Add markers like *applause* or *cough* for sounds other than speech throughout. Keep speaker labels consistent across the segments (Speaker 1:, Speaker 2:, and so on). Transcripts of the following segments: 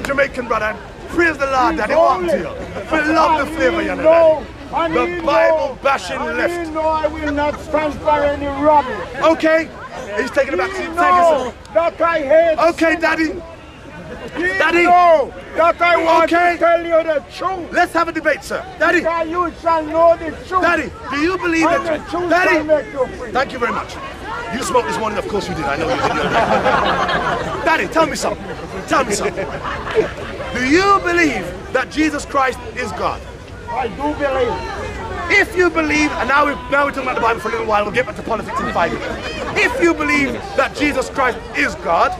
Speaker 1: Jamaican brother. Praise the Lord, Daddy. Welcome to you. We love the flavor, you know.
Speaker 2: and
Speaker 1: The Bible
Speaker 2: know,
Speaker 1: bashing
Speaker 2: and
Speaker 1: left.
Speaker 2: He know I will not stand for any rubbish.
Speaker 1: Okay. He's taking it back to
Speaker 2: He
Speaker 1: you.
Speaker 2: know that I hate.
Speaker 1: Okay, Daddy.
Speaker 2: He
Speaker 1: Daddy.
Speaker 2: know that I want
Speaker 1: Okay.
Speaker 2: to tell you the truth.
Speaker 1: Let's have a debate, sir. Daddy.
Speaker 2: That you shall know the truth.
Speaker 1: Daddy, do you believe
Speaker 2: and the
Speaker 1: that?
Speaker 2: truth shall
Speaker 1: Daddy.
Speaker 2: make you.
Speaker 1: Thank you very much. You smoked this morning, of course you did. I know you did. *laughs* Daddy, tell me something. Tell me something. Do you believe that Jesus Christ is God?
Speaker 2: I do believe.
Speaker 1: If you believe, and now, we're, now we're talking about the Bible for a little while, we'll get back to politics in five minutes. If you believe that Jesus Christ is God,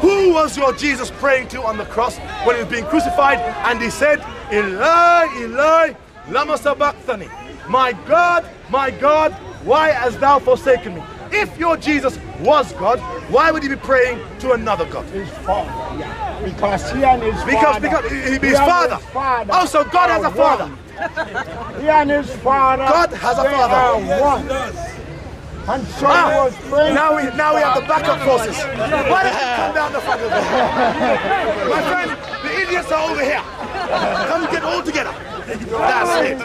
Speaker 1: who was your Jesus praying to on the cross when he was being crucified? And he said, Eli, Eli, lama sabachthani. My God, my God, why hast thou forsaken me? If your Jesus was God, why would he be praying to another God?
Speaker 2: His father. Yeah. Because he and his
Speaker 1: Because,
Speaker 2: father.
Speaker 1: because he, he-
Speaker 2: he
Speaker 1: his father.
Speaker 2: his father
Speaker 1: Oh, so God has
Speaker 2: are
Speaker 1: a father.
Speaker 2: He and his father.
Speaker 1: God has a
Speaker 2: they
Speaker 1: father.
Speaker 2: Are one. And so
Speaker 1: Ah,
Speaker 2: was praying.
Speaker 1: now we now we have the backup forces. Why don't you come down the front of the *laughs* My friend, the idiots are over here. Come get all together. That's it.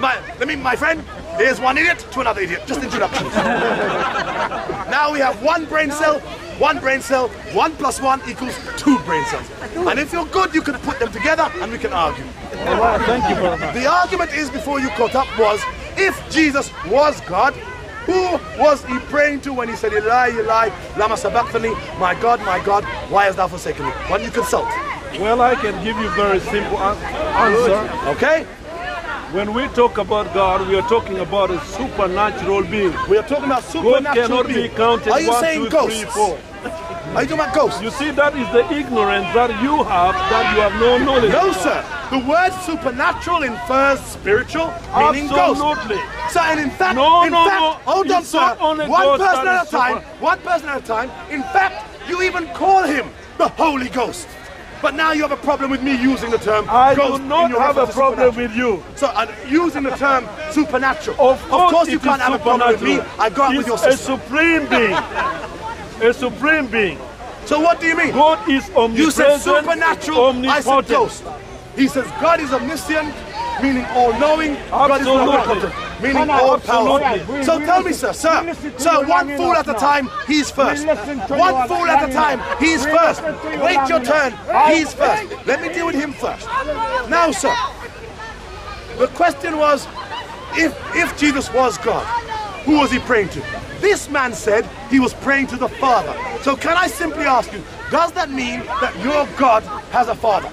Speaker 1: My, I mean, my friend, here's one idiot to another idiot. Just introductions. now we have one brain cell, one brain cell, one plus one equals two brain cells. And if you're good, you can put them together and we can argue.
Speaker 2: Thank you, brother.
Speaker 1: The argument is before you caught up was if Jesus was God, who was he praying to when he said, Eli, Eli, lama sabachthani, my God, my God, why hast thou forsaken me? Why don't you consult?
Speaker 3: Well, I can give you very simple answer.
Speaker 1: Okay?
Speaker 3: When we talk about God, we are talking about a supernatural being.
Speaker 1: We are talking about
Speaker 3: God
Speaker 1: supernatural
Speaker 3: cannot be
Speaker 1: being.
Speaker 3: counted
Speaker 1: Are you
Speaker 3: one,
Speaker 1: saying
Speaker 3: two,
Speaker 1: ghosts?
Speaker 3: three, four.
Speaker 1: Are you talking about ghosts?
Speaker 3: You see, that is the ignorance that you have, that you have no knowledge.
Speaker 1: No,
Speaker 3: of.
Speaker 1: sir. The word supernatural infers spiritual, meaning ghost.
Speaker 3: Absolutely.
Speaker 1: So, and in fact,
Speaker 3: No,
Speaker 1: in
Speaker 3: no,
Speaker 1: fact,
Speaker 3: no.
Speaker 1: hold on, sir. One
Speaker 3: ghost
Speaker 1: person at a time. One person at a time. In fact, you even call him the Holy Ghost. But now you have a problem with me using the term
Speaker 3: I
Speaker 1: ghost
Speaker 3: do not have a problem with you.
Speaker 1: So, uh, using the term supernatural.
Speaker 3: Of course,
Speaker 1: you can't have a problem with me. I go out with
Speaker 3: It's
Speaker 1: your
Speaker 3: a supreme being. *laughs* A supreme being.
Speaker 1: So, what do you mean?
Speaker 3: God is omnipresent,
Speaker 1: You said supernatural, I said
Speaker 3: omnipotent.
Speaker 1: ghost. He says God is omniscient, meaning all-knowing. God is omnipotent, meaning all-powerful. So tell me, sir, sir,
Speaker 2: we listen to
Speaker 1: sir, one fool at a time, he's first. One fool at a time, he's first.
Speaker 2: listen to you
Speaker 1: Wait your turn, he's first. Let me deal with him first. Now, sir, the question was, if if Jesus was God, who was he praying to? This man said he was praying to the Father. So can I simply ask you, does that mean that your God has a father?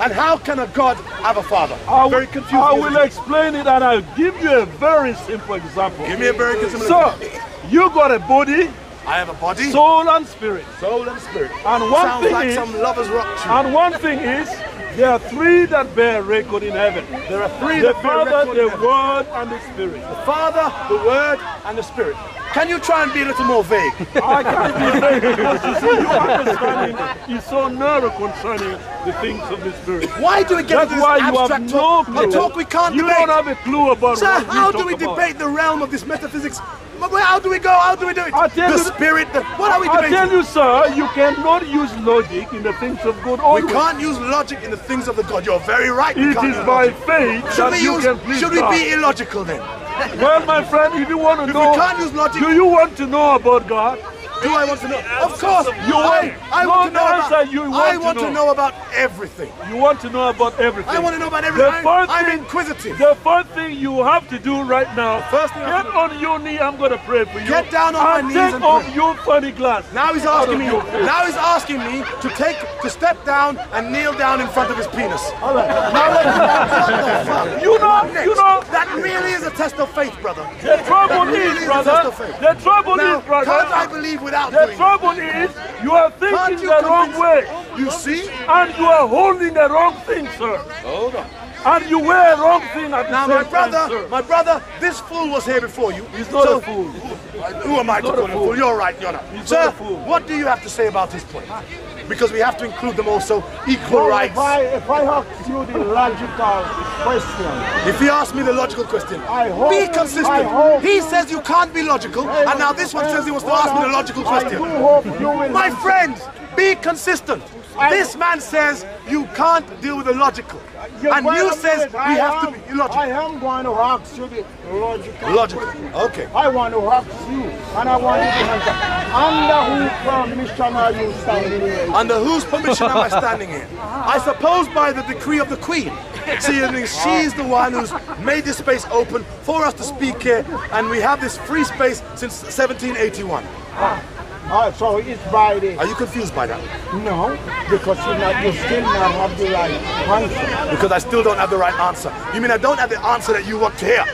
Speaker 1: And how can a God have a father?
Speaker 3: I will,
Speaker 1: very confused.
Speaker 3: I will explain it and I'll give you a very simple example.
Speaker 1: Give me a very simple example.
Speaker 3: So, you got a body,
Speaker 1: I have a body,
Speaker 3: soul and spirit.
Speaker 1: soul, and spirit.
Speaker 3: And one
Speaker 1: Sounds
Speaker 3: thing
Speaker 1: like
Speaker 3: is,
Speaker 1: some lovers rock tune.
Speaker 3: and one thing is, there are three that bear record in heaven.
Speaker 1: There are three
Speaker 3: The
Speaker 1: that bear
Speaker 3: Father,
Speaker 1: record in
Speaker 3: the. Word, and the Spirit.
Speaker 1: the Father, the Word, and the Spirit. Can you try and be a little more vague? *laughs*
Speaker 3: I can't be vague because you see, your understanding is so narrow concerning the things of the Spirit.
Speaker 1: Why do we get
Speaker 3: That's
Speaker 1: this
Speaker 3: why you have
Speaker 1: abstract
Speaker 3: no
Speaker 1: talk?
Speaker 3: clue.
Speaker 1: A talk we can't
Speaker 3: you
Speaker 1: debate.
Speaker 3: don't have a clue about
Speaker 1: Sir, how
Speaker 3: talk
Speaker 1: do we
Speaker 3: about.
Speaker 1: debate the realm of this metaphysics? How do we go? How do we do it?
Speaker 3: I tell
Speaker 1: the
Speaker 3: you-
Speaker 1: spirit, the, what are we
Speaker 3: I
Speaker 1: debating?
Speaker 3: tell you, sir, you cannot use logic in the things of God
Speaker 1: we can't use logic in the things of the God. You're very right.
Speaker 3: It
Speaker 1: use
Speaker 3: by faith
Speaker 1: Should
Speaker 3: that
Speaker 1: we,
Speaker 3: you
Speaker 1: use,
Speaker 3: can please
Speaker 1: should we
Speaker 3: God.
Speaker 1: be illogical then?
Speaker 3: Well, my friend, if you want to
Speaker 1: If
Speaker 3: know,
Speaker 1: we can't use logic,
Speaker 3: do you want to know about God?
Speaker 1: Do I want to know? Of course,
Speaker 3: You want-
Speaker 1: I want to know about.
Speaker 3: you
Speaker 1: I
Speaker 3: want to
Speaker 1: want to
Speaker 3: know.
Speaker 1: about everything.
Speaker 3: You want to know about everything.
Speaker 1: I want to know about
Speaker 3: The
Speaker 1: everything. I'm,
Speaker 3: first
Speaker 1: I'm
Speaker 3: thing-
Speaker 1: inquisitive.
Speaker 3: The first thing you have to do right now,
Speaker 1: First thing I
Speaker 3: get on your knee. I'm going to pray for you.
Speaker 1: Get down on my
Speaker 3: and
Speaker 1: knees
Speaker 3: take
Speaker 1: and
Speaker 3: off
Speaker 1: pray.
Speaker 3: your funny glass.
Speaker 1: Now he's asking me. Now he's asking me to take to step down and kneel down in front of his penis.
Speaker 3: All right. Now let's- you know, you know,
Speaker 1: That really is a test of faith, brother.
Speaker 3: the trouble
Speaker 1: really
Speaker 3: is, brother. The trouble
Speaker 1: Now,
Speaker 3: is, brother.
Speaker 1: can't I believe without
Speaker 3: The
Speaker 1: doing it?
Speaker 3: trouble is, you are thinking
Speaker 1: you
Speaker 3: the wrong way,
Speaker 1: You see?
Speaker 3: and you are holding the wrong thing, sir.
Speaker 1: Hold on.
Speaker 3: And you wear a wrong thing at
Speaker 1: Now,
Speaker 3: the
Speaker 1: my brother,
Speaker 3: time, sir.
Speaker 1: my brother, this fool was here before you.
Speaker 3: He's not
Speaker 1: So-
Speaker 3: a fool.
Speaker 1: Who am I to call
Speaker 3: a
Speaker 1: him
Speaker 3: fool.
Speaker 1: fool? You're right, you're not.
Speaker 3: He's
Speaker 1: Sir,
Speaker 3: not a fool.
Speaker 1: what do you have to say about this point? Because we have to include them also equal
Speaker 2: Well,
Speaker 1: rights.
Speaker 2: if I, if I ask you the logical question,
Speaker 1: If he asks me the logical question,
Speaker 2: I hope-
Speaker 1: be consistent. He says you can't be logical, and now this one says he wants to ask me the logical question.
Speaker 2: hope you will
Speaker 1: My
Speaker 2: answer.
Speaker 1: friend, be consistent. This man says you can't deal with the logical.
Speaker 2: You're
Speaker 1: And you
Speaker 2: to
Speaker 1: says we
Speaker 2: I
Speaker 1: have to
Speaker 2: am-
Speaker 1: be illogical.
Speaker 2: I am going to ask you the logical.
Speaker 1: Logical. Okay.
Speaker 2: I want to ask you, and I want you to answer. Under whose permission are you standing here?
Speaker 1: Under whose permission am I standing here? I suppose by the decree of the Queen. Seeing she's the one who's made this space open for us to speak here, and we have this free space since 1781.
Speaker 2: Ah, so it's by the
Speaker 1: Are you confused by that?
Speaker 2: no, because you not you still not have the right answer.
Speaker 1: Because I still don't have the right answer. You mean I don't have the answer that you want to hear?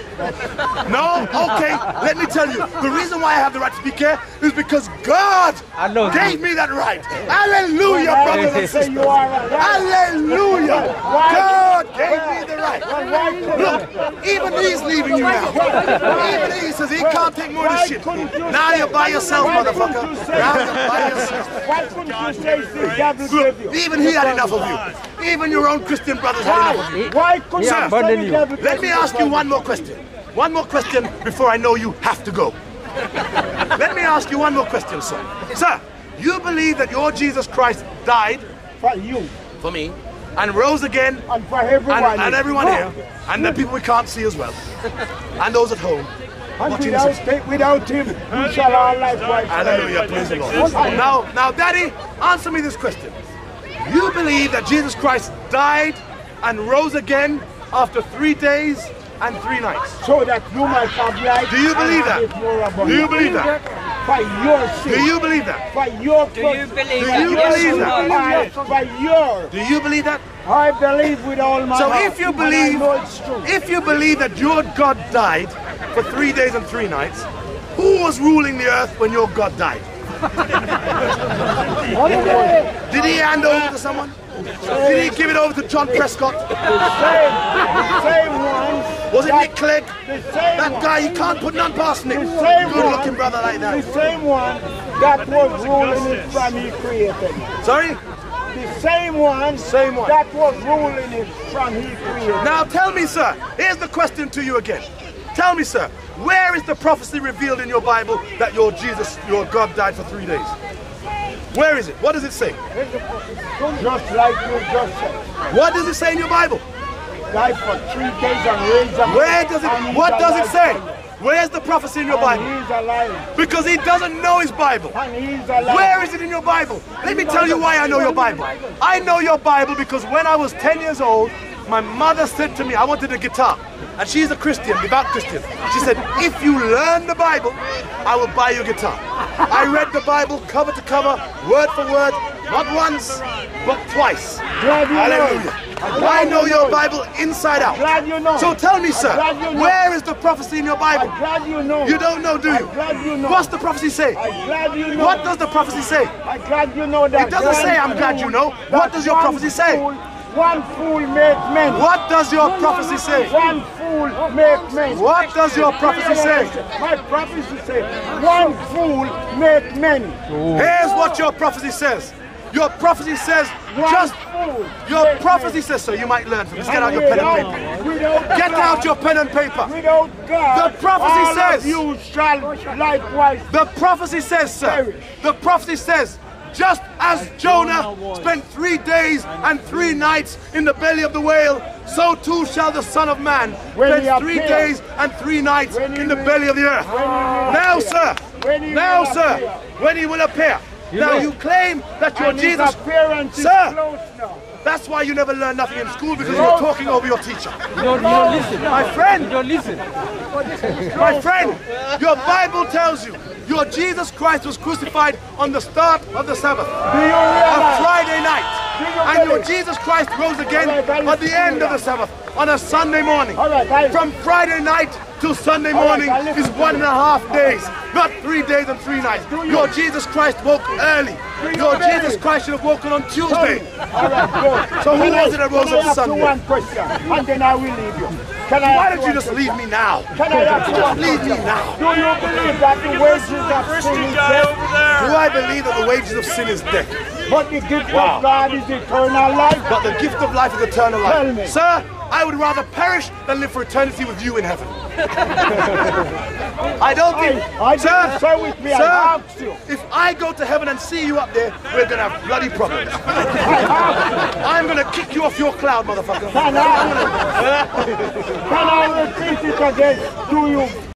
Speaker 1: No? Okay, let me tell you. The reason why I have the right to speak here is because God
Speaker 4: I know.
Speaker 1: gave me that right. Hallelujah,
Speaker 2: Why
Speaker 1: brothers and
Speaker 2: say
Speaker 1: sisters.
Speaker 2: you are a liar?
Speaker 1: Hallelujah. God gave me the right.
Speaker 2: Well, why
Speaker 1: Look, even he's leaving you now. Even he says he can't take more of this shit. Now you're by yourself, motherfucker. Now you're by yourself.
Speaker 2: Why couldn't you say the devil gave you?
Speaker 1: Look, even he had enough of you. Even your own Christian brothers had enough of you.
Speaker 2: Why couldn't
Speaker 4: Yeah,
Speaker 2: you say
Speaker 4: you.
Speaker 1: Let me ask you one more question. One more question before I know you have to go. Let me ask you one more question, sir. Sir, you believe that your Jesus Christ died
Speaker 2: for you
Speaker 1: for me and rose again
Speaker 2: and for everyone.
Speaker 1: and, and everyone here and the people we can't see as well and those at home
Speaker 2: And without,
Speaker 1: this.
Speaker 2: without him, we shall all likewise.
Speaker 1: Hallelujah, praise the Lord. Now, now, Daddy, answer me this question. You believe that Jesus Christ died and rose again after three days and three nights?
Speaker 2: So that you might have life.
Speaker 1: Do you believe that?
Speaker 2: it more abundant.
Speaker 1: Do you believe that?
Speaker 2: By your sake.
Speaker 1: Do you believe that?
Speaker 2: By your
Speaker 4: Do you believe
Speaker 1: Do
Speaker 4: that?
Speaker 1: you
Speaker 4: Yes
Speaker 1: believe that?
Speaker 4: By
Speaker 2: For your.
Speaker 1: Do you believe that?
Speaker 2: I believe with all my
Speaker 1: So
Speaker 2: heart.
Speaker 1: if you believe,
Speaker 2: know it's true.
Speaker 1: if you believe that your God died for three days and three nights, who was ruling the earth when your God died? *laughs* Did he hand over to someone? Did he give it over to John Prescott?
Speaker 2: the same, the same one.
Speaker 1: Was it
Speaker 2: that-
Speaker 1: Nick Clegg?
Speaker 2: The same
Speaker 1: That guy, you can't put none past Nick.
Speaker 2: The same
Speaker 1: Good
Speaker 2: one.
Speaker 1: looking brother like that.
Speaker 2: The
Speaker 1: that.
Speaker 2: same one that was ruling it from he created.
Speaker 1: Sorry?
Speaker 2: The same one.
Speaker 1: Same one.
Speaker 2: That was ruling it from he created.
Speaker 1: Now tell me, sir, here's the question to you again. Tell me, sir, where is the prophecy revealed in your Bible that your Jesus, your God died for three days? Where is it? What does it say?
Speaker 2: Just like you just said.
Speaker 1: What does it say in your Bible?
Speaker 2: Died for three days and raised again.
Speaker 1: Where does it, what does it say? Where's the prophecy in your Bible?
Speaker 2: he's alive.
Speaker 1: Because he doesn't know his Bible.
Speaker 2: And he's alive.
Speaker 1: Where is it in your Bible? Let me tell you why I know your Bible. I know your Bible because when I was 10 years old, my mother said to me, I wanted a guitar. And she's a Christian, devout Christian. She said, if you learn the Bible, I will buy you a guitar. I read the Bible cover to cover, word for word, not once, but twice.
Speaker 2: Glad you know.
Speaker 1: Hallelujah. I know your Bible inside out.
Speaker 2: Glad you know.
Speaker 1: So tell me, sir,
Speaker 2: you know.
Speaker 1: where is the prophecy in your Bible?
Speaker 2: I'm glad you know.
Speaker 1: You don't know, do you?
Speaker 2: I'm glad you know.
Speaker 1: What's the prophecy say?
Speaker 2: I'm glad you know.
Speaker 1: What does the prophecy say?
Speaker 2: I'm glad you know that.
Speaker 1: It doesn't say, "I'm glad you know." What does your prophecy say?
Speaker 2: Fool, one fool make men.
Speaker 1: What does your prophecy say?
Speaker 2: One fool make men.
Speaker 1: What does your prophecy say?
Speaker 2: My prophecy says, one fool make many.
Speaker 1: Here's what your prophecy says. Your prophecy says, just
Speaker 2: fool.
Speaker 1: your prophecy says so. You might learn from this. Get out your pen and paper. Get out your pen and paper. The prophecy says-
Speaker 2: you shall likewise
Speaker 1: The prophecy says, sir. The prophecy says, just as Jonah spent three days and three nights in the belly of the whale, so too shall the Son of Man spend three days and three nights in the belly of the earth.
Speaker 2: when he will
Speaker 1: Now, sir. Now, sir. When he will appear. Now you claim that
Speaker 2: his
Speaker 1: Jesus. Sir. That's why you never learn nothing in school because you're talking over your teacher.
Speaker 4: You don't, you don't listen.
Speaker 1: My friend.
Speaker 4: You don't listen.
Speaker 1: my friend, your Bible tells you your Jesus Christ was crucified on the start of the Sabbath.
Speaker 2: Do you
Speaker 1: a
Speaker 2: realize?
Speaker 1: Friday night. And your? Jesus Christ rose again at the end of the. Sabbath on a Sunday morning.
Speaker 2: All right, I-
Speaker 1: From Friday night till Sunday morning
Speaker 2: I listen
Speaker 1: is one and a half days, not three days and three nights. Your Jesus Christ woke early. Your? Jesus Christ should have woken on Tuesday.
Speaker 2: All right.
Speaker 1: So who was
Speaker 2: I-
Speaker 1: it that rose on
Speaker 2: ask you
Speaker 1: Sunday?
Speaker 2: one question, and then I will leave you. Can I
Speaker 1: Why
Speaker 2: ask
Speaker 1: don't you just
Speaker 2: question?
Speaker 1: leave me now?
Speaker 2: Can I ask you one
Speaker 1: Leave me now.
Speaker 2: Do you believe that the wages of sin is death,
Speaker 1: Do I believe that the wages of sin is death?
Speaker 2: but the gift
Speaker 1: Wow.
Speaker 2: of God is eternal life?
Speaker 1: But the gift of life is eternal
Speaker 2: Tell
Speaker 1: life.
Speaker 2: me.
Speaker 1: Sir, I would rather perish than live for eternity with you in heaven. *laughs* I don't think,
Speaker 2: I- I
Speaker 1: sir,
Speaker 2: didn't with me,
Speaker 1: sir,
Speaker 2: asked you.
Speaker 1: if I go to heaven and see you up there, we're gonna have bloody problems. *laughs* I'm gonna kick you off your cloud, motherfucker.
Speaker 2: Can I, *laughs* can I repeat it again? Do you